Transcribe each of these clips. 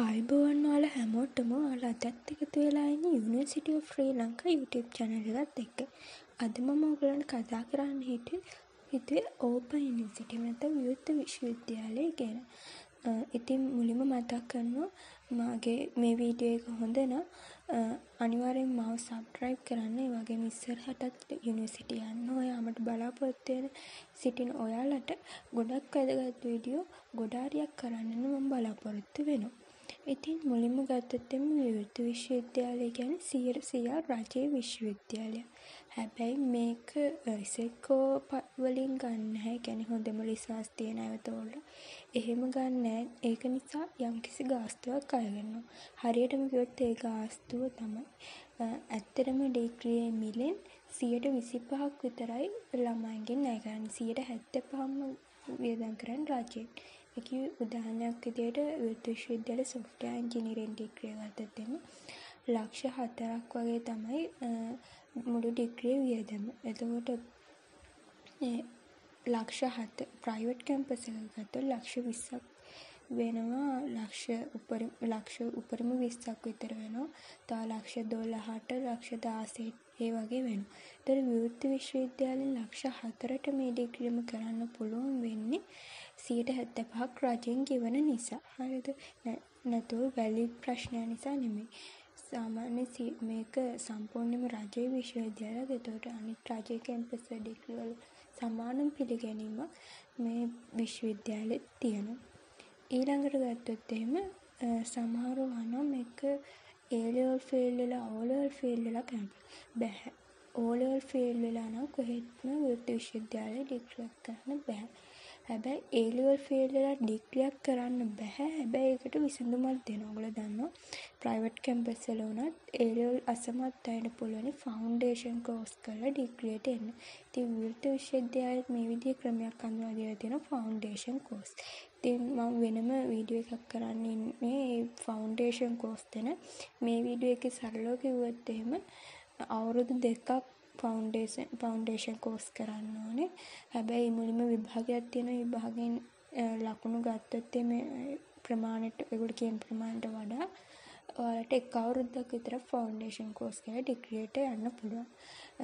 ආයුබෝවන් ඔයාලා හැමෝටම ඔයාලා අදත් එකතු වෙලා ඉන්නේ university of Sri Lanka YouTube channel එකත් එක්ක. අද මම ඔයගලන්ට කතා කරන්න හිතුවේ ඕපන් යුනිවර්සිටි නැත්නම් විවෘත විශ්වවිද්‍යාලය ගැන. ඉතින් මුලින්ම මතක් කරනවා මාගේ මේ වීඩියෝ එක හොඳ නම් අනිවාර්යෙන් මාව සබ්ස්ක්‍රයිබ් කරන්න. ඒ වගේම ඉස්සරහටත් යුනිවර්සිටි යන්න ඔයාමට බලාපොරොත්තු වෙන සිටින ඔයාලට ගොඩක් වැදගත් වීඩියෝ ගොඩාරියක් කරන්න මම බලාපොරොත්තු වෙනවා. ඉතින් මුලින්ම ගත්තොත් එම විවෘත විශ්වවිද්‍යාලය කියන්නේ සියයට සියයක් රජයේ විශ්වවිද්‍යාලයක්. හැබැයි මේක ඉසෙක්කෝ වලින් ගන්න නැහැ. ඒ කියන්නේ හොඳම ලිසාස් තියෙන අයව තෝරලා එහෙම ගන්න නැහැ. ඒක නිසා යම්කිසි ගාස්තුවක් අය වෙනවා. හරියටම කිව්වොත් ඒ ගාස්තුව තමයි ඇත්තටම ඩිග්‍රියේ මිලෙන් 25ක් විතරයි ළමයින්ගෙන් ණය ගන්න. 75ක්ම වියදම් කරන්නේ රජයෙන්. එකි උදාහරණයක් විදියට විවෘත විශ්වවිද්‍යාල සොෆ්ට්වෙයාර් ඉංජිනේරින් ඩිග්‍රිය ගත්තොත් එහෙම ලක්ෂ හතරක් වගේ තමයි මුළු ඩිග්‍රියේ වියදම. එතකොට ලක්ෂ හත ප්‍රයිවට් කැම්පස් එකක ගත්තොත් ලක්ෂ 20ක් වෙනවා ලක්ෂ උපරිම ලක්ෂ උපරිම 20ක් විතර වෙනවා. තව ලක්ෂ 12ට ලක්ෂ 16 ඒ වගේ වෙනවා. ඒතර විවෘත විශ්වවිද්‍යාලෙන් ලක්ෂ 4ට මේ ඩිග්‍රියම කරන්න පුළුවන් වෙන්නේ සියයට හැත්තපහක් රජයෙන් ගෙවන නිසා. හරිද? නැතුව වැලිඩ් ප්‍රශ්නයක් නිසා නෙමෙයි. සාමාන්‍ය මේක සම්පූර්ණයෙන්ම රජයේ විශ්වවිද්‍යාලයක්. ඒතකොට අනිත් රජයේ කැම්පස් ඩිග්‍රී වල සමාන පිළිගැනීමක් මේ විශ්වවිද්‍යාලෙත් තියෙනවා. ඊළඟට ගත්තොත් එහෙම සමහරව අහනවා මේක ඒ ලෙවල් ෆේල් වෙලා ඕ ලෙවල් ෆේල් වෙලා කැම්පස් බැහැ. ඕ ලෙවල් ෆේල් වෙලා නම් කොහෙත්ම විවෘත විශ්වවිද්‍යාලේ ඩිග්‍රියක් ගන්න බැහැ. හැබැයි ඒ ලෙවල් ෆේල් වෙලා ඩිග්‍රියක් කරන්න බැහැ. හැබැයි ඒකට විසඳුමක් දෙනවා. ඔයගොල්ලෝ දන්නවා ප්‍රයිවට් කැම්පස් වල උනත් ඒ ලෙවල් අසමත් අයට පුළුවන් ෆවුන්ඩේෂන් කෝස් කරලා ඩිග්‍රියට එන්න. ඉතින් විවෘත විශ්වවිද්‍යාලෙත් මේ විදිහේ ක්‍රමයක් හඳුන්වා දීලා තියෙනවා ෆවුන්ඩේෂන් කෝස්. ඉතින් මම වෙනම වීඩියෝ එකක් කරන්න ඉන්නේ මේ ෆවුන්ඩේෂන් කෝස් දෙන. මේ වීඩියෝ එකේ සරලව කිව්වොත් එහෙම අවුරුදු දෙකක් ෆවුන්ඩේෂන් ෆවුන්ඩේෂන් කෝස් කරන්න ඕනේ. හැබැයි මුලින්ම විභාගයක් තියෙනවා. විභාගයෙන් ලකුණු ගත්තොත් මේ ප්‍රමාණයට ඒගොල්ලෝ කියන ප්‍රමාණයට වඩා ඔයාලට එක් අවුරුද්දක් විතර ෆවුන්ඩේෂන් කෝස් කරලා ඩිග්‍රියට යන්න පුළුවන්.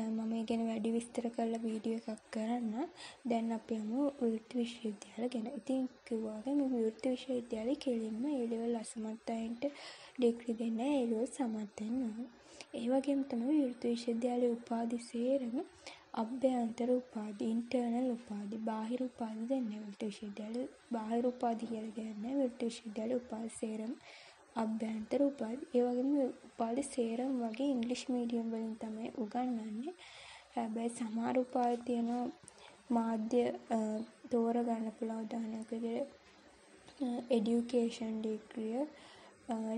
මම ඒ ගැන වැඩි විස්තර කරලා වීඩියෝ එකක් කරන්න. දැන් අපි යමු විවෘත විශ්වවිද්‍යාල ගැන. ඉතින් කිව්වා වගේ මේ විවෘත විශ්වවිද්‍යාලේ කෙලින්ම ඒ ලෙවල් අසමත් අයන්ට ඩිග්‍රී දෙන්න ඒ ලෙවල් සමත් වෙන්න ඕනේ. ඒ වගේම තමයි විවෘත විශ්වවිද්‍යාලයේ උපාධි සේරම අභ්‍යන්තර උපාධි ඉන්ටර්නල් උපාධි බාහිර උපාධි දෙන්නේ විවෘත විශ්වවිද්‍යාලයේ බාහිර උපාධි කියලා කියන්නේ විවෘත විශ්වවිද්‍යාලයේ උපාධි සේරම අභ්‍යන්තර උපාධි. ඒ වගේම උපාධි සේරම වගේ ඉංග්‍රීසි මීඩියම් වලින් තමයි උගන්වන්නේ. හැබැයි සමහර උපාධි තියෙනවා මාධ්‍ය තෝරගන්න පුළුවන් උදාහරණයක් විදිහට එඩියුකේෂන් ඩිග්‍රිය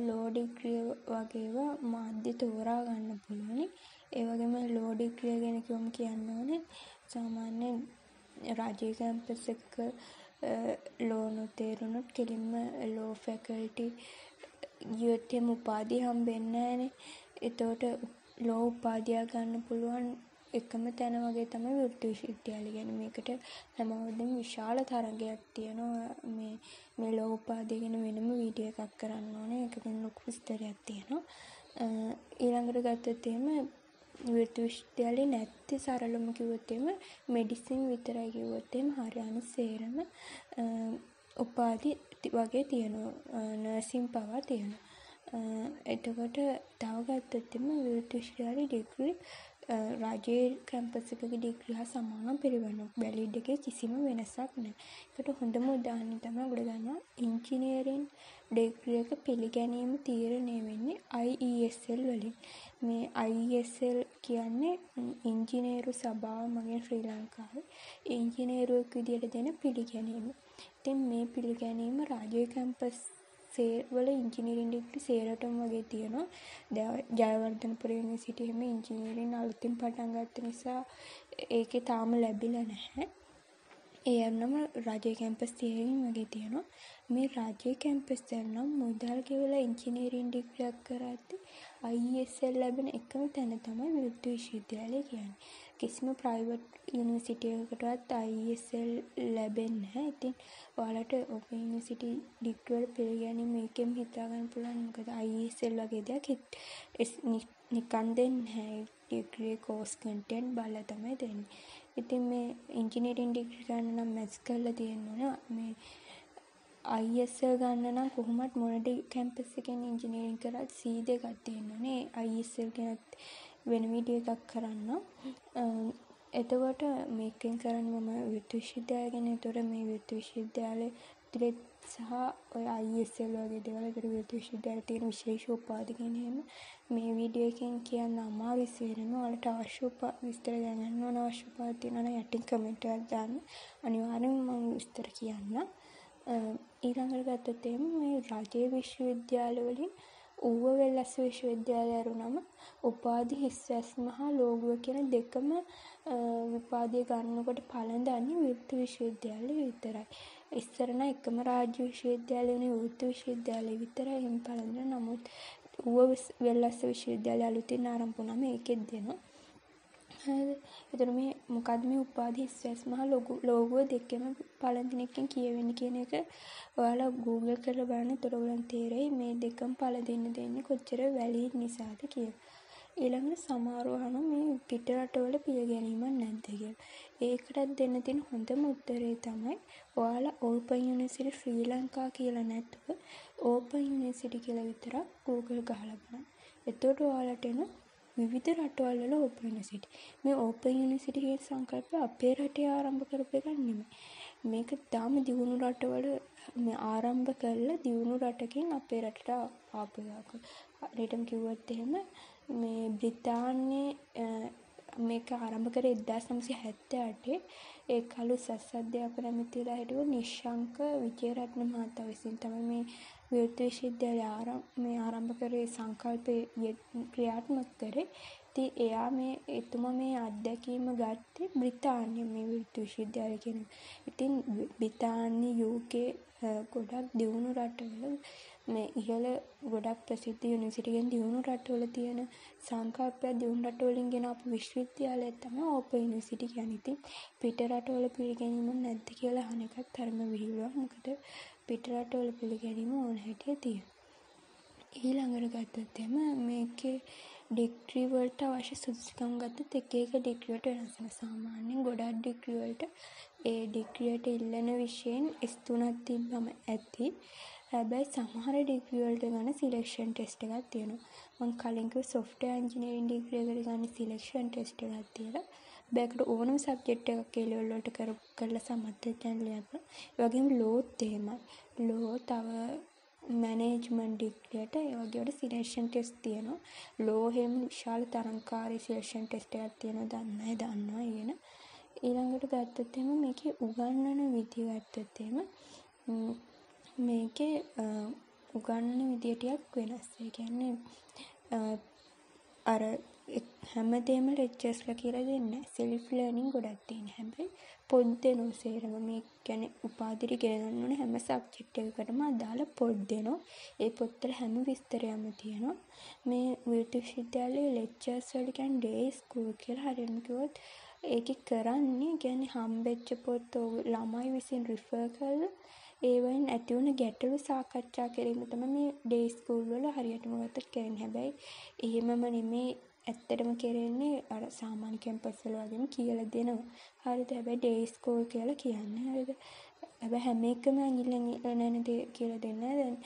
ලෝ ඩිග්‍රිය වගේ ඒවා මාධ්‍ය තෝරා ගන්න පුළුවනි. ඒ වගේම ලෝ ඩිග්‍රිය ගැන කිව්වම කියන්න ඕනේ සාමාන්‍යයෙන් රජයේ කැම්පස් එකක ලෝ නොතේරුණොත් කෙලින්ම ලෝ ෆැකල්ටි ගියොත් එහෙම උපාධිය හම්බෙන්නේ නැහනේ. එතකොට ලෝ උපාධියක් ගන්න පුළුවන් එකම තැන වගේ තමයි විවෘත විශ්වවිද්‍යාලය කියන්නේ. මේකට හැම අවුරුද්දෙම විශාල තරගයක් තියෙනවා. මේ මේ ලෝ උපාධිය ගැන වෙනම වීඩියෝ එකක් කරන්න ඕනේ. ඒක ගැන ලොකු විස්තරයක් තියෙනවා. ඊළඟට ගත්තොත් එහෙම විවෘත විශ්වවිද්‍යාලේ නැත්තේ සරලම කිව්වොත් එහෙම මෙඩිසින් විතරයි කිව්වොත් එහෙම හරිය අනිත් සේරම උපාධි වගේ තියෙනවා. නර්සින් පවා තියෙනවා. එතකොට තව ගත්තොත් එහෙම විවෘත විශ්වවිද්‍යාලේ ඩිග්‍රී රජයේ කැම්පස් එකක ඩිග්‍රී හා සමානව පිළිගන්නවා. වැලිඩ් එකේ කිසිම වෙනසක් නැහැ. ඒකට හොඳම උදාහරණය තමයි ඔයගොල්ලෝ දන්නවා ඉංජිනේරින් ඩිග්‍රී එක පිළිගැනීම තීරණය වෙන්නේ IESL වලින්. මේ IESL කියන්නේ ඉංජිනේරු සභාව මගින් ශ්‍රී ලංකාවේ ඉංජිනේරුවෙක් විදියට දෙන පිළිගැනීම. ඉතින් මේ පිළිගැනීම රාජ්‍ය කැම්පස් වල ඉංජිනීරින් ඩිග්‍රී සේරටම වගේ තියෙනවා. ජයවර්ධනපුර යුනිවර්සිටි එහෙම ඉංජිනීරින් අලුතින් පටන් ගත්ත නිසා ඒකේ තාම ලැබිලා නැහැ. ඒ අරනම රජයේ කැම්පස් තියරින් වගේ තියෙනවා. මේ රජයේ කැම්පස් වල නම් මුදල් ගෙවලා ඉංජිනේරින් ඩිග්‍රියක් කරද්දී IESL ලැබෙන එකම තැන තමයි විරුද්ධ විශ්වවිද්‍යාලය කියන්නේ. කිසිම ප්‍රයිවට් යුනිවර්සිටි එකකටවත් ISL ලැබෙන්නේ නැහැ. ඉතින් ඔයාලට ඕපන් යුනිවර්සිටි ඩිග්‍රී වල පිළිගැනීම මේකෙන් හිතා ගන්න පුළුවන්. මොකද ISL වගේ දෙයක් නිකන් දෙන්නේ නැහැ. ඩිග්‍රී කෝස් කන්ටෙන්ට් බලලා තමයි දෙන්නේ. ඉතින් මේ ඉංජිනේරින් ඩිග්‍රී ගන්න නම් මැත්ස් කරලා තියෙන්න ඕන. මේ ISL ගන්න නම් කොහොමත් මොනඩි කැම්පස් එකෙන් ඉංජිනේරින් කරත් C දෙකක් තියෙන්න ඕනේ. ISL ගැනත් වෙන වීඩියෝ එකක් කරන්න. එතකොට මේකෙන් කරන්නේ මම විත්ත විශ්වවිද්‍යාලය ගැන. එතකොට මේ විත්ත විශ්වවිද්‍යාලය ඇතුළේ සහ ඔය ISL වගේ දේවල් ඒකට විත්ත විශ්වවිද්‍යාලේ තියෙන විශේෂ උපාධි ගැන එහෙම මේ වීඩියෝ එකෙන් කියන්න අමාරුයි සේරම. ඔයාලට අවශ්‍ය විස්තර දැනගන්න ඕන අවශ්‍ය උපාධි තියෙනවා නම් යටින් කමෙන්ට් එකක් දාන්න. අනිවාර්යෙන් මම විස්තර කියන්නම්. ඊළඟට ගත්තොත් එහෙම මේ රජයේ විශ්වවිද්‍යාල වලින් ඌව වෙල්ලස්ස විශ්වවිද්‍යාලය ඇරුණම උපාධි හිස්වැස්ම හා ලෝගුව කියන දෙකම විපාධිය ගන්නකොට පළඳන්නේ විවෘත විශ්වවිද්‍යාලය විතරයි. ඉස්සර නම් එකම රාජ්‍ය විශ්වවිද්‍යාලයනේ විවෘත විශ්වවිද්‍යාලය විතරයි එහෙම පළඳන නමුත් ඌව වෙල්ලස්ස විශ්වවිද්‍යාලය අලුතින් ආරම්භ වුණාම ඒකෙත් දෙනවා. හරිද? එතකොට මේ මොකද්ද මේ උපාධි ස්වැස්ම හා ලෝගුව දෙකම පළඳින එකෙන් කියවෙන්නේ කියන එක ඔයාලා Google කරලා බලන්න. එතකොට ඔයගලන්ට තේරෙයි මේ දෙකම පළඳින්න දෙන්නේ කොච්චර වැලිඩ් නිසාද කියලා. ඊළඟට සමහරව අහනවා මේ පිට රටවල පිළිගැනීමක් නැද්ද කියලා. ඒකටත් දෙන්න තියෙන හොඳම උත්තරේ තමයි ඔයාලා ඕපන් යුනිවර්සිටි ශ්‍රී ලංකා කියලා නැතුව ඕපන් යුනිවර්සිටි කියලා විතරක් Google ගහලා බලන්න. එතකොට ඔයාලට එන විවිධ රටවල් වල ඕපන් යුනිවර්සිටි. මේ ඕපන් යුනිවර්සිටි කියන සංකල්පය අපේ රටේ ආරම්භ කරපු එකක් නෙමෙයි. මේක තාම දියුණු රටවල මේ ආරම්භ කරලා දියුණු රටකින් අපේ රටට ආපු එකක්. හරියටම කිව්වොත් එහෙම මේ බ්‍රිතාන්‍යයේ මේක ආරම්භ කරේ 1978 ඒ කලු උසස් අධ්‍යාපන ඇමතිවරයා හිටපු නිශ්ශංක විජේරත්න මහතා විසින් තමයි මේ විවෘත විශ්වවිද්‍යාලය මේ ආරම්භ කරේ සංකල්පය ක්‍රියාත්මක කරේ. ඉතින් එයා මේ එතුමා මේ අත්දැකීම ගත්තේ බ්‍රිතාන්‍ය මේ විවෘත විශ්වවිද්‍යාලය කියන. ඉතින් බ්‍රිතාන්‍ය UK ගොඩක් දියුණු රටවල මේ ඉහළ ගොඩක් ප්‍රසිද්ධ යුනිවර්සිටි ගෙන් දියුණු රටවල තියෙන සංකල්පයක් දියුණු රටවලින් ගෙන ආපු විශ්වවිද්‍යාලය තමයි ඕපන් යුනිවර්සිටි කියන්නේ. ඉතින් පිට රටවල පිළිගැනීමක් නැද්ද කියලා අහන එකත් තරම විහිළුවක්. මොකද පිට රටවල පිළිගැනීම ඕන හැටියට තියෙනවා. ඊළඟට ගත්තොත් එහෙම මේකේ ඩිග්‍රී වලට අවශ්‍ය සුදුසුකම් ගත්තොත් එක එක ඩිග්‍රී වලට වෙනස් වෙනවා. සාමාන්‍යයෙන් ගොඩක් ඩිග්‍රී වලට ඒ ඩිග්‍රියට ඉල්ලන විෂයෙන් S3ක් තිබ්බම ඇති. හැබැයි සමහර ඩිග්‍රී වලට ගන්න සිලෙක්ෂන් ටෙස්ට් එකක් තියෙනවා. මම කලින් කිව්ව සොෆ්ට්වෙයාර් ඉංජිනේරින් ඩිග්‍රී එකට ගන්න සිලෙක්ෂන් ටෙස්ට් එකක් තියලා බෑකට ඕනම සබ්ජෙක්ට් එකක් ඒ ලෙවල් වලට කර කරලා සමත් වෙච්ච ලියන්න. ඒ වගේම ලෝත් එහෙමයි. ලෝ තව මැනේජ්මන්ට් ඩිග්‍රියට ඒ වගේ වල සිලෙක්ෂන් ටෙස්ට් තියෙනවා. ලෝ එහෙම විශාල තරංකාරී සිලෙක්ෂන් ටෙස්ට් එකක් තියෙනවා. දන්න අය දන්නවා කියන. ඊළඟට ගත්තොත් එහෙම මේකේ උගන්වන විදිය ගත්තොත් එහෙම මේකේ උගන්වන විදිය ටිකක් වෙනස්. ඒ කියන්නේ අර හැමදේම ලෙක්චර්ස්ලා කියලා දෙන්නේ නැහැ. සෙල්ෆ් ලර්නින් ගොඩක් තියෙන. හැබැයි පොත් දෙනවා සේරම. මේ කියන්නේ උපාධියට ඉගෙන ගන්න ඕනේ හැම සබ්ජෙක්ට් එකකටම අදාළ පොත් දෙනවා. ඒ පොත්වල හැම විස්තරයක්ම තියෙනවා. මේ විවෘත විශ්වවිද්‍යාලයේ ලෙක්චර්ස් වල කියන්නේ ඩේ ස්කූල් කියලා හරියටම කිව්වොත් ඒකේ කරන්නේ කියන්නේ හම්බෙච්ච පොත් ළමයි විසින් රිෆර් කරලා ඒවයින් ඇතිවුණ ගැටලු සාකච්ඡා කිරීම තමයි මේ ඩේ ස්කූල් වල හරියටම ගත්තොත් කරන්නේ. හැබැයි එහෙමම නෙමේ ඇත්තටම කෙරෙන්නේ අර සාමාන්‍ය කැම්පස් වල වගේම කියලා දෙනවා. හරිද? හැබැයි ඩේ ස්කෝල් කියලා කියන්නේ. හරිද? හැබැයි හැම එකම ඇඟිල්ලෙන් නැන දේ කියලා දෙන්නේ දැන්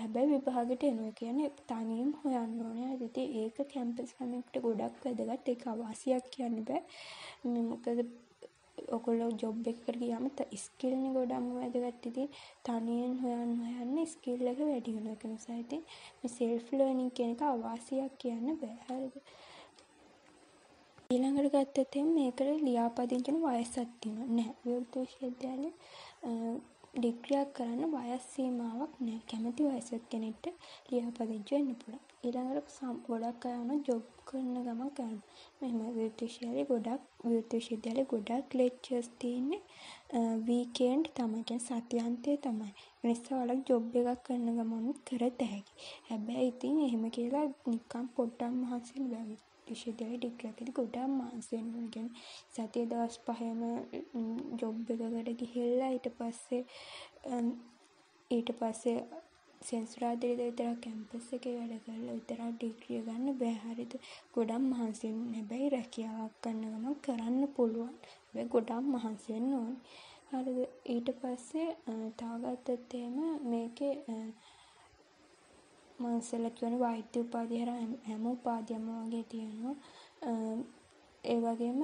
හැබැයි විභාගෙට එනවා කියන්නේ තනියම හොයන්න ඕනේ. හරිද? ඉතින් ඒක කැම්පස් ළමයෙකුට ගොඩක් වැදගත්. ඒක අවාසියක් කියන්න බෑ. මොකද ඔකොල්ලෝ ජොබ් එකකට ගියාම ස්කිල්නේ ගොඩක්ම වැදගත්. ඉතින් තනියෙන් හොයන්න හොයන්න ස්කිල් එක වැඩි වෙනවා. ඒක නිසා ඉතින් මේ සෙල්ෆ් ලර්නින් කියන එක අවාසියක් කියන්න බෑ. හරිද? ඊළඟට ගත්තොත් එහෙනම් මේකට ලියාපදිංචින වයසක් තියෙනවා. නැහැ. විවෘත විශ්වවිද්‍යාලේ ඩිග්‍රියක් කරන්න වයස් සීමාවක් නැහැ. කැමති වයසක කෙනෙක්ට ලියාපදිංචි වෙන්න පුළුවන්. ඊළඟට ගොඩක් අය යනවා ජොබ් කරන ගමන් කරනවා. මෙහෙම විවෘත විශ්වවිද්‍යාලේ ගොඩක් විවෘත විශ්වවිද්‍යාලේ ගොඩක් ලෙක්චර්ස් තියෙන්නේ වීකෙන්ඩ් තමයි. කියන්නේ සතියන්තයේ තමයි. ඒ නිසා ඔයාලා ජොබ් එකක් කරන ගමන් කරත හැකි. හැබැයි ඉතින් එහෙම කියලා නිකන් පොඩ්ඩක් මහන්සි වෙන්න බෑ. විශ්වවිද්‍යාලයේ ඩිග්‍රියක්දී ගොඩාක් මහන්සි වෙන්න ඕනේ. කියන්නේ සතියේ දවස් පහේම ජොබ් එකකට ගිහිල්ලා ඊට පස්සේ ඊට පස්සේ සෙනසුරාදා විතරක් කැම්පස් එකේ වැඩ කරලා විතරක් ඩිග්‍රිය ගන්න බෑ හරිද? ගොඩක් මහන්සි වෙන්න. හැබැයි රැකියාවක් කරන ගමන් කරන්න පුළුවන්. හැබැයි ගොඩක් මහන්සි වෙන්න ඕනේ. හරිද? ඊට පස්සේ තව ගත්තොත් එහෙම මේකේ මං ඉස්සෙල්ලා කිව්වනේ වෛද්‍ය උපාධිය හරහා හැම උපාධියක්ම වගේ තියෙනවා. ඒ වගේම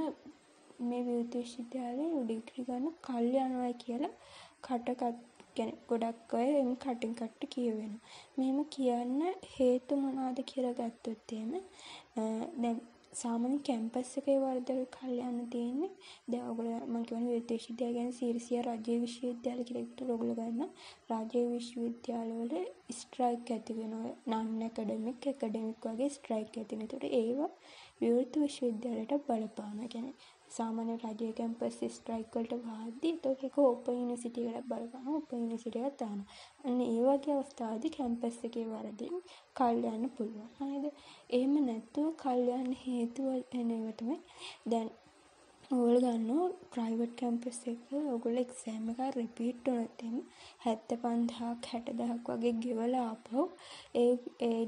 මේ විවෘත විශ්වවිද්‍යාලේ ඩිග්‍රී ගන්න කල් යනවායි කියලා කට කියන්නේ ගොඩක් අය එහෙම කටින් කටට කියවෙනවා. මෙහෙම කියන්න හේතු මොනවද කියලා ගත්තොත් එහෙම දැන් සාමාන්‍ය කැම්පස් එකේ වරදට කල් යන්න තියෙන්නේ. දැන් ඔයගොල්ලෝ මම කියවනේ විවිධ විශ්වවිද්‍යාල ගැන සීරිසියා රාජ්‍ය විශ්වවිද්‍යාල කියලා එකකට ඔයගොල්ලෝ ගන්න. රාජ්‍ය විශ්වවිද්‍යාලවල ස්ට්‍රයික් ඇති වෙනවා. නන් ඇකඩමික් ඇකඩමික් වගේ ස්ට්‍රයික් ඇති වෙනවා. ඒතකොට ඒවා විවෘත විශ්වවිද්‍යාලයට බලපානවා. කියන්නේ සාමාන්‍ය රජයේ කැම්පස් ස්ට්‍රයික් වලට වාද්දී එතකොට ඒක ඕපන් යුනිවර්සිටි එකට බලපානවා ඕපන් යුනිවර්සිටි එකක් දානවා. අන්න ඒ වගේ අවස්ථාවලදී කැම්පස් එකේ වරදින් කල් යන්න පුළුවන්. හරිද? එහෙම නැත්නම් කල් යන්න හේතුව එන ඒවා තමයි දැන් ඕගොල්ලෝ දන්නවා ප්‍රයිවට් කැම්පස් එක ඔයගොල්ලෝ එක්සෑම් එක රිපීට් වුණොත් එහෙම 75000ක් 60000ක් වගේ ගෙවලා ආපහු ඒ ඒ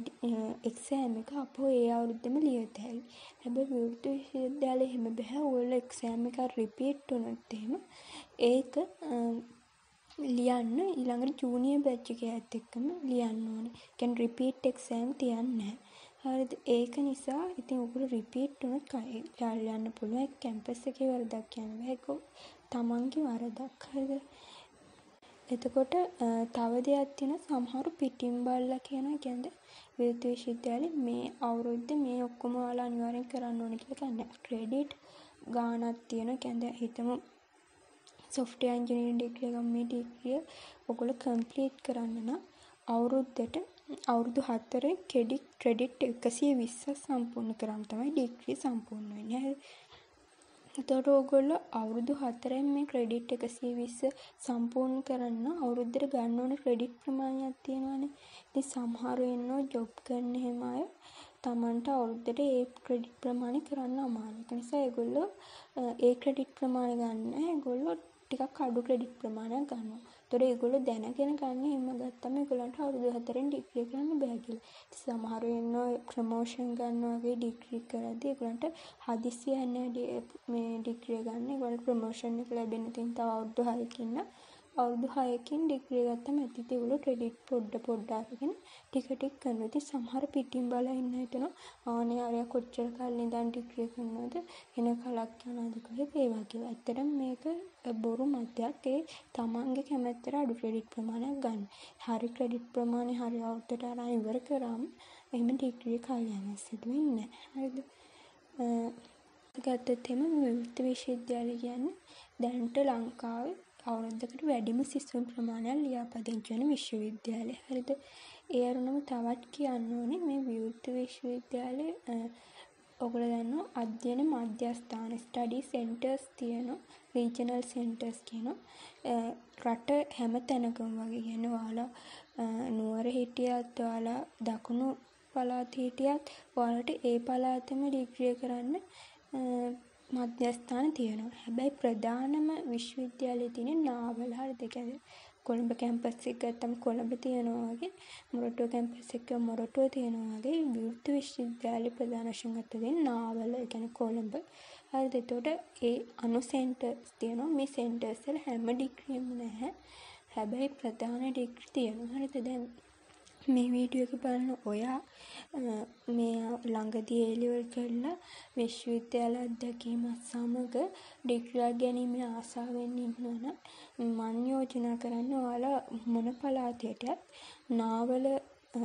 එක්සෑම් එක ආපහු ඒ අවුරුද්දෙම ලියත හැකි. හැබැයි විවෘත විශ්වවිද්‍යාලේ එහෙම බෑ. ඔයගොල්ලෝ එක්සෑම් එක රිපීට් වුණොත් එහෙම ඒක ලියන්න ඊළඟට ජූනියර් බැච් එකත් එක්කම ලියන්න ඕනේ. කියන්නේ රිපීට් එක්සෑම් තියන්නේ නැහැ. හරිද? ඒක නිසා ඉතින් ඔගොල්ලෝ රිපීට් වුණොත් කල් යන්න පුළුවන්. ඒක කැම්පස් එකේ වරදක් කියන්න බෑ. ඒක තමන්ගේ වරදක් හරිද? එතකොට තව දෙයක් තියෙනවා. සමහරු පිටින් බලලා කියනවා කියන්නේ විද්‍යුත් විශ්වවිද්‍යාලේ මේ අවුරුද්දේ මේ ඔක්කොම ඔයාලා අනිවාර්යෙන් කරන්න ඕනේ කියලා කියන්නේ ක්‍රෙඩිට් ගාණක් තියෙනවා. කියන්නේ හිතමු සොෆ්ට්වෙයාර් ඉංජිනේරින් ඩිග්‍රී එකක් මේ ඩිග්‍රිය ඔයගොල්ලෝ කම්ප්ලීට් කරන්න නම් අවුරුද්දට අවුරුදු හතරෙන් ක්‍රෙඩිට් ක්‍රෙඩිට් එකසිය විස්සක් සම්පූර්ණ කරාම තමයි ඩිග්‍රී සම්පූර්ණ වෙන්නේ හරිද එතකොට ඕගොල්ලෝ අවුරුදු හතරෙන් මේ ක්‍රෙඩිට් එකසිය විස්ස සම්පූර්ණ කරන්න අවුරුද්දට ගන්න ඕන ක්‍රෙඩිට් ප්‍රමාණයක් තියෙනවානේ ඉතින් සමහරු ඉන්නවා ජොබ් කරන එහෙම අය තමන්ට අවුරුද්දට ඒ ක්‍රෙඩිට් ප්‍රමාණය කරන්න අමාරුයි. ඒ නිසා ඒගොල්ලෝ ඒ ක්‍රෙඩිට් ප්‍රමාණය ගන්න ඒගොල්ලෝ ටිකක් අඩු ක්‍රෙඩිට් ප්‍රමාණයක් ගන්නවා. ඒතොර ඒගොල්ලෝ දැනගෙන ගන්න එහෙම ගත්තම ඒගොල්ලන්ට අවුරුදු හතරෙන් ඩිග්‍රී කරන්න බෑ කියලා. සමහරු ඉන්නවා ප්‍රමෝෂන් ගන්නවා වගේ ඩිග්‍රී කරද්දී ඒගොල්ලන්ට හදිස්සියක් නැහැ මේ ඩිග්‍රී ගන්න. ඒගොල්ලන්ට ප්‍රමෝෂන් එක ලැබෙන්න තියෙන තව අවුරුදු 6කින් නම් අවුරුදු 6කින් ඩිග්‍රී ගත්තම ඇති ඒගොල්ලෝ ක්‍රෙඩිට් පොඩ පොඩ අරගෙන ටික ටික කරනවා. ඉතින් සමහර පිටින් බලා ඉන්න හිතනවා ආනේ අරයා කොච්චර කල් ඉඳන් ඩිග්‍රී කරනවද එන කලක් යනවාද කියලා ඒ වගේ. ඇත්තටම මේක බොරු මතයක්. ඒ තමන්ගේ කැමැත්තට අඩු ක්‍රෙඩිට් ප්‍රමාණයක් ගන්න. හරි ක්‍රෙඩිට් ප්‍රමාණය හරි අවුරුද්දට අරන් ඉවර කරාම එහෙම ඩිග්‍රී කල් යනවා සිදු වෙන්නේ නැහැ. හරිද? ගත්තොත් එහෙම විවෘත විශ්වවිද්‍යාලය කියන්නේ දැනට ලංකාවේ අවුරුද්දකට වැඩිම සිසුන් ප්‍රමාණයක් ලියාපදිංචි වෙන විශ්වවිද්‍යාලය. හරිද? ඒ අරුණම තවත් කියන්න ඕනේ මේ විවෘත විශ්වවිද්‍යාලේ ඔගොල්ලෝ දන්නවා අධ්‍යයන මධ්‍යස්ථාන ස්ටඩි සෙන්ටර්ස් තියෙනවා. රීජනල් සෙන්ටර්ස් කියනවා. රට හැම තැනකම වගේ කියන්නේ ඔයාලා නුවර හිටියත් ඔයාලා දකුණු පළාතේ හිටියත් ඔයාලට ඒ පළාතෙම ඩිග්‍රිය කරන්න මධ්‍යස්ථාන තියෙනවා. හැබැයි ප්‍රධානම විශ්වවිද්‍යාලය තියෙන්නේ නාවල හරිද? ඒ කියන්නේ කොළඹ කැම්පස් එක ගත්තම කොළඹ තියෙනවා වගේ මොරටුව කැම්පස් එක මොරටුව තියෙනවා වගේ විවෘත විශ්වවිද්‍යාලේ ප්‍රධාන වශයෙන් ගත්තොත් නාවල ඒ කියන්නේ කොළඹ. හරිද? එතකොට ඒ අනු සෙන්ටර්ස් තියෙනවා. මේ සෙන්ටර්ස් වල හැම ඩිග්‍රියම නැහැ. හැබැයි ප්‍රධාන ඩිග්‍රී තියෙනවා. හරිද? දැන් මේ වීඩියෝ එක බලන ඔයා මේ ළඟදී ඒ ලෙවල් කරලා විශ්වවිද්‍යාල අත්දැකීමත් සමග ඩිග්‍රියක් ගැනීමේ ආසාවෙන් ඉන්නවා නම් මං යෝජනා කරන්නේ ඔයාලා මොන පළාතේ හිටියත් නාවල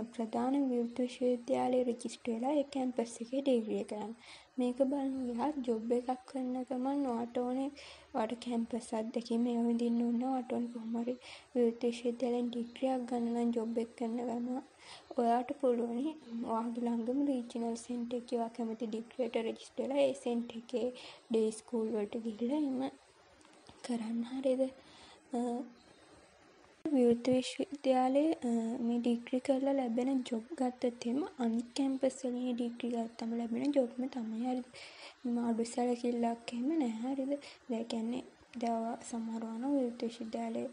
ප්‍රධාන විවෘත විශ්වවිද්‍යාලයේ රෙජිස්ටර් වෙලා ඒ කැම්පස් එකේ ඩිග්‍රී කරන්න. මේක බලන ඔයා ජොබ් එකක් කරන ගමන් ඔයාට ඕනේ ඔයාට කැම්පස් අත්දැකීම් ඒවා විඳින්න ඕන. ඔයාට ඕනේ කොහොම හරි විවෘත විශ්වවිද්‍යාලයෙන් ඩිග්‍රියක් ගන්න නම් ජොබ් එක කරන ගමන්. ඔයාට පුළුවනි ඔයාගේ ළඟම රීජනල් සෙන්ටර් එකේ ඔයා කැමති ඩිග්‍රියට රෙජිස්ටර් වෙලා ඒ සෙන්ටර් එකේ ඩේ ස්කූල් වලට ගිහිල්ලා එම කරන්න හරියද විවෘත විශ්වවිද්‍යාලයේ මේ ඩිග්‍රී කරලා ලැබෙන ජොබ් ගත්තොත් එහෙම අනිත් කැම්පස් වලින් ඩිග්‍රී ගත්තම ලැබෙන ජොබ්ම තමයි හරිද. අඩු සැලකිල්ලක් එහෙම නැහැ හරිද. ඒ කියන්නේ දැන් ඔයා සමහරව අහනවා විවෘත විශ්වවිද්‍යාලයේ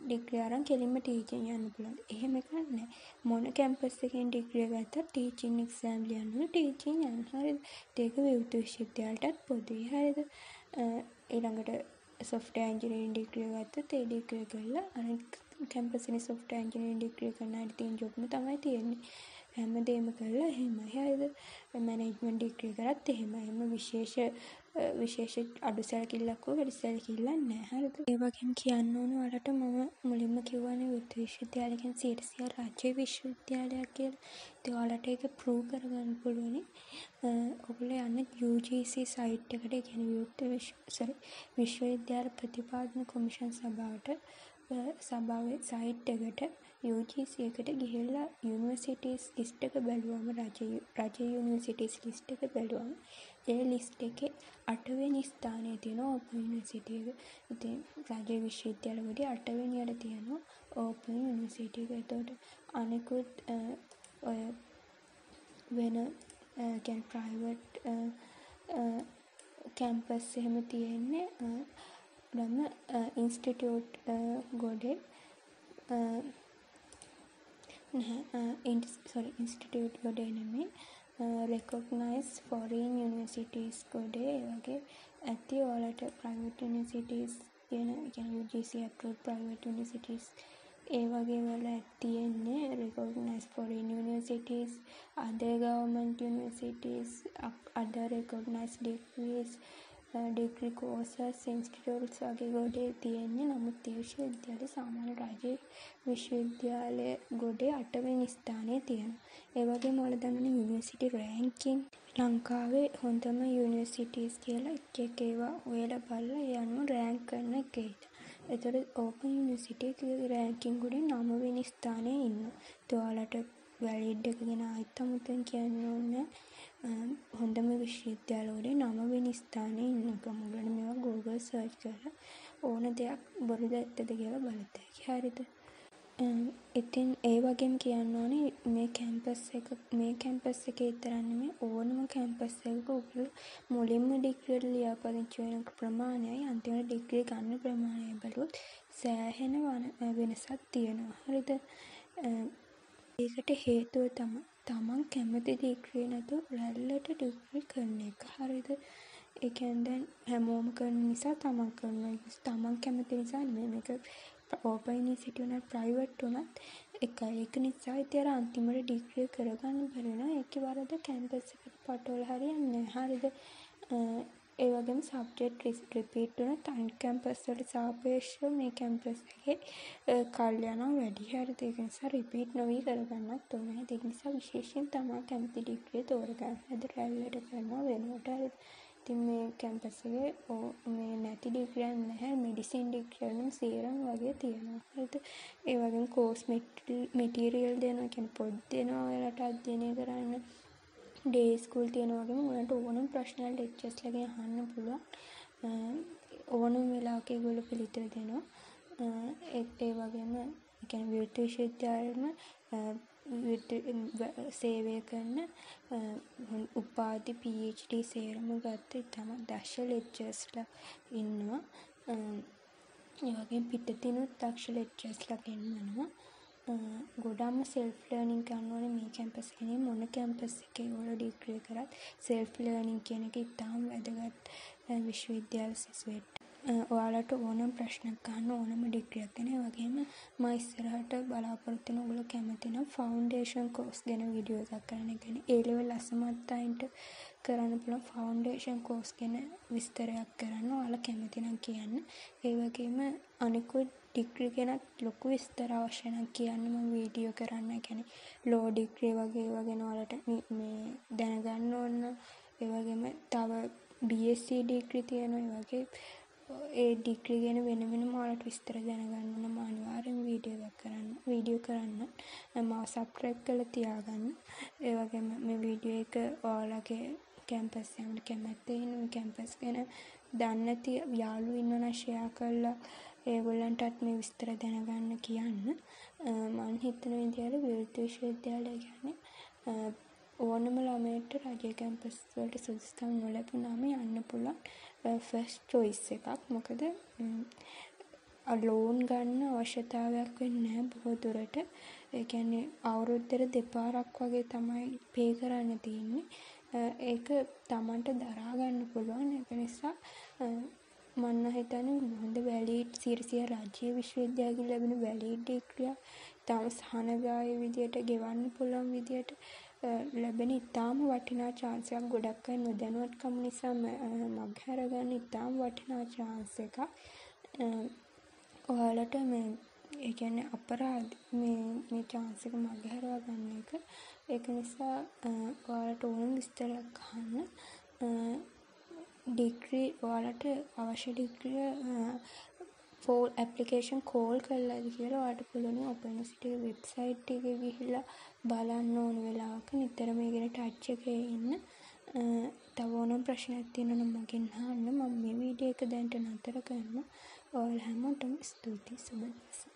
ඩිග්‍රී අරන් කෙලින්ම ටීචින් යන්න පුළුවන්ද? එහෙම එකක් නැහැ. මොන කැම්පස් එකෙන් ඩිග්‍රිය ගත්තත් ටීචින් එක්සෑම් ලියන්න ඕන ටීචින් යන්න හරිද. ඒක විවෘත විශ්වවිද්‍යාලයටත් පොදුයි හරිද. ඊළඟට සොෆ්ට්වෙයාර් එන්ජිනියරින් ඩිග්‍රිය ගත්තොත් ඒ ඩිග්‍රිය කරලා අනිත් කැම්පස් එකේ සොෆ්ට්වෙයාර් එන්ජිනියරින් ඩිග්‍රිය කරන අයට තියෙන ජොබ්ම තමයි තියෙන්නේ. හැමදේම කරලා එහෙමයි හරිද. මැනේජ්මන්ට් ඩිග්‍රිය කරත් එහෙමයි. එහෙම විශේෂ විශේෂ අඩු සැලකිල්ලක් හෝ වැඩි සැලකිල්ලක් නැහැ හරිද. ඒ වගේම කියන්න ඕන ඔයාලට මම මුලින්ම කිව්වනේ විද්‍යාල විශ්වවිද්‍යාලය කියන්නේ සියයට සියයක් රාජ්‍ය විශ්වවිද්‍යාලයක් කියලා. ඉතින් ඔයාලට ඒක ප්‍රූව් කරගන්න පුළුවනි. ඔයගොල්ලෝ යන්න UGC සයිට් එකට ඒ කියන්නේ විවෘත විශ්ව සෝරි විශ්වවිද්‍යාල ප්‍රතිපාදන කොමිෂන් සභාවට සභාවේ සයිට් එකට UGC එකට ගිහිල්ලා යුනිවර්සිටිස් ලිස්ට් එක බැලුවම රජ රජ යුනිවර්සිටිස් ලිස්ට් එක බැලුවම ඒ ලිස්ට් එකේ අටවෙනි ස්ථානයේ තියෙනවා ඕපන් යුනිවර්සිටි එක. ඉතින් රජ විශ්වවිද්‍යාලවලදී අටවෙනියට තියෙනවා ඕපන් යුනිවර්සිටි එක. එතකොට අනෙකුත් ඔය වෙන කියන්නේ ප්‍රයිවට් කැම්පස් එහෙම තියෙන්නේ නම ඉන්ස්ටිටියුට් ගොඩේ නැහැ සොරි ඉන්ස්ටිටියුට් ගොඩේ නෙමෙයි රෙකොග්නයිස් ෆොරින් යුනිවර්සිටීස් ගොඩේ ඒ වගේ ඇති ඔයාලට ප්‍රයිවට් යුනිවර්සිටීස් කියන කියන්නේ UGC approved private universities. ඒ වගේ වල තියෙන්නේ recognized foreign universities other government universities other recognized degrees degree courses institutes වගේ ගොඩේ තියෙන්නේ නමුත් ඒ විශ්වවිද්‍යාලය සාමාන්‍ය රජයේ විශ්වවිද්‍යාලය ගොඩේ අටවෙනි ස්ථානයේ තියෙනවා. ඒ වගේම ඔයාලා දන්නවනේ යුනිවර්සිටි රෑන්කින් ලංකාවේ හොඳම යුනිවර්සිටිස් කියලා එක එක ඒවා හොයලා බලලා ඒ අනුව රෑන්ක් කරන එක ඒක. එතකොට ඕපන් යුනිවර්සිටි එකේ රෑන්කින් ගොඩේ නවවෙනි ස්ථානයේ ඉන්නවා. ඒත් ඔයාලට වැලිඩ් එක ගැන ආයෙත් අමුතුවෙන් කියන්න ඕනේ. නැහැ. හොඳම විශ්වවිද්‍යාලවල නවවෙනි ස්ථානයේ ඉන්නකම ඔයාලට මේවා Google සර්ච් කරලා ඕන දෙයක් බොරුද ඇත්තද කියලා බලත හැකි හරිද? ඉතින් ඒ වගේම කියන්න ඕනේ මේ කැම්පස් එක මේ කැම්පස් එකේ විතරක් නෙමෙයි ඕනම කැම්පස් එකක ඔයගොල්ලෝ මුලින්ම ඩිග්‍රියට ලියාපදිංචි වෙන ප්‍රමාණයයි අන්තිමට ඩිග්‍රිය ගන්න ප්‍රමාණයයි බැලුවොත් සෑහෙන වෙනසක් තියෙනවා. හරිද? ඒකට හේතුව තමයි තමන් කැමති ඩිග්‍රී නැතුව රැල්ලට ඩිග්‍රී කරන එක. හරිද? ඒ කියන්නේ දැන් හැමෝම කරන නිසා තමන් කරනවා තමන් කැමති නිසා නෙමෙයි. මේක ඕපන් යුනිවර්සිටි උනත් ප්‍රයිවට් උනත් එකයි. ඒක නිසා ඉතින් අර අන්තිමට ඩිග්‍රී කරගන්න බැරි වෙනවා. ඒකේ වරද කැම්පස් එකට පටවල හරියන්නේ හරිද? ඒ වගේම සබ්ජෙක්ට් රිපීට් වුණත් අනිත් කැම්පස් වලට සාපේක්ෂව මේ කැම්පස් එකේ කල් යනවා වැඩි. හරිද? ඒක නිසා රිපීට් නොවි කරගන්නත් ඕනේ. ඒක නිසා විශේෂයෙන් තමා කැමති ඩිග්‍රිය තෝරගන්න. අද රැල්ලට කරනවා වෙනුවට හරිද? ඉතින් මේ කැම්පස් එකේ මේ නැති ඩිග්‍රියක් නැහැ. මෙඩිසින් ඩිග්‍රී නම් සේරම වගේ තියෙනවා. හරිද? ඒ වගේම කෝස් මෙටීරියල් දෙනවා. කියන්නේ පොත් දෙනවා ඔයාලට අධ්‍යයනය කරන්න. ඩේ ස්කූල් තියෙන වගේම ඔයාලට ඕනම ප්‍රශ්න ලෙක්චර්ස් ලගෙන් අහන්න පුළුවන්. ඕනම වෙලාවක ඒගොල්ලෝ පිළිතුරු දෙනවා. ඒ වගේම කියන්නේ විවෘත විශ්වවිද්‍යාලෙම සේවය කරන උපාධි PhD සේරම ගත්ත ඉතාම දක්ෂ ලෙක්චර්ස්ලා ඉන්නවා. ඒ වගේම පිටතිනුත් දක්ෂ ලෙක්චර්ස්ලා ගෙන්වනවා. ගොඩක්ම සෙල්ෆ් ලර්නින් කරන්න ඕනේ මේ කැම්පස් එකේ මොන කැම්පස් එකේ ඔයාලා ඩිග්‍රී කරත් සෙල්ෆ් ලර්නින් කියන එක ඉතාම වැදගත් විශ්වවිද්‍යාල සිසුවෙක්ට. ඔයාලට ඕනම ප්‍රශ්නයක් අහන්න ඕනම ඩිග්‍රියක් ගැන ඒ වගේම මම ඉස්සරහට බලාපොරොත්තු වෙන ඔයගොල්ලෝ කැමති නම් ෆවුන්ඩේෂන් කෝස් ගැන වීඩියෝ එකක් කරන්න. ඒ කියන්නේ ඒ ලෙවල් අසමත් අයින්ට කරන්න පුළුවන් ෆවුන්ඩේෂන් කෝස් ගැන විස්තරයක් කරන්න ඔයාලා කැමති නම් කියන්න. ඒ වගේම අනිකුත් ඩිග්‍රී ගැනත් ලොකු විස්තර අවශ්‍ය නම් කියන්න මම වීඩියෝ කරන්න. ඒ කියන්නේ ලෝ ඩිග්‍රී වගේ ඒවා ගැන ඔයාලට මේ දැනගන්න ඕන. ඒ වගේම තව BSc ඩිග්‍රී තියෙනවා. ඒ වගේ ඒ ඩිග්‍රී ගැන වෙන වෙනම ඔයාලට විස්තර දැනගන්න නම් අනිවාර්යෙන් වීඩියෝ එකක් කරන්න. වීඩියෝ කරන්න. මම සබ්ස්ක්‍රයිබ් කරලා තියාගන්න. ඒ වගේම මේ වීඩියෝ එක ඔයාලගේ කැම්පස් යන්න කැමැත්තෙන් කැම්පස් ගැන දන්නේ නැති යාළුවෝ ඉන්නවනම් ෂෙයා කරලා ඒගොල්ලන්ටත් මේ විස්තර දැනගන්න කියන්න. මං හිතන විදිහට විවෘත විශ්වවිද්‍යාලය කියන්නේ ඕනම ළමයෙක්ට රජයේ කැම්පස් වලට සුදුසුකම් නොලැබුණාම යන්න පුළුවන් ෆස්ට් චොයිස් එකක්. මොකද ලෝන් ගන්න අවශ්‍යතාවයක් වෙන්නේ නැහැ බොහෝ දුරට. ඒ කියන්නේ අවුරුද්දට දෙපාරක් වගේ තමයි පේ කරන්න තියෙන්නේ. ඒක තමන්ට දරා ගන්න පුළුවන්. ඒක නිසා මම නම් හිතන්නේ හොඳ වැලිඩ් සිරසිය රාජ්‍යීය විශ්වවිද්‍යාලයකින් ලැබෙන වැලිඩ් ඩිග්‍රියක් ඉතාම සහනදායී විදියට ගෙවන්න පුළුවන් විදියට ලැබෙන ඉතාම වටිනා චාන්ස් එකක්. ගොඩක් අය නොදැනුවත්කම නිසා මගහැර ගන්න ඉතාම වටිනා චාන්ස් එකක්. ඔයාලට මේ ඒ කියන්නේ අපරාධ මේ මේ චාන්ස් එක මගහැරවා ගන්න එක. ඒක නිසා ඔයාලට ඕන විස්තරයක් අහන්න. ඩිග්‍රී ඔයාලට අවශ්‍ය ඩිග්‍රිය ෆෝල් ඇප්ලිකේෂන් කෝල් කරලාද කියලා ඔයාලට පුළුවන් ඕපන් යුනිවර්සිටි වෙබ්සයිට් එකේ ගිහිල්ලා බලන්න ඕන වෙලාවක නිතරම ඒ ගැන ටච් එකේ ඉන්න. තව ඕනම ප්‍රශ්නයක් තියෙනවා නම් මගෙන් අහන්න. මම මේ වීඩියෝ එක දැන්ට නතර කරනවා. ඔයාලා හැමෝටම ස්තුතියි සුබ දවසක්.